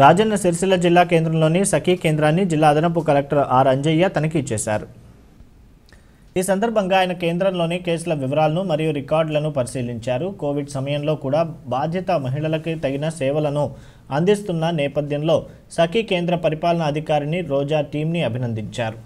రాజన్న సిరిసిల్ల జిల్లా కేంద్రంలోని సఖీ కేంద్రాన్ని జిల్లా అదనపు కలెక్టర్ ఆర్ అంజయ్య తనిఖీ చేశారు. ఈ సందర్భంగా ఆయన కేంద్రంలోని కేసుల వివరాలను మరియు రికార్డులను పరిశీలించారు. కోవిడ్ సమయంలో కూడా బాధ్యత మహిళలకి తగిన సేవలను అందిస్తున్న నేపథ్యంలో సఖీ కేంద్ర పరిపాలనా అధికారిని రోజా టీంని అభినందించారు.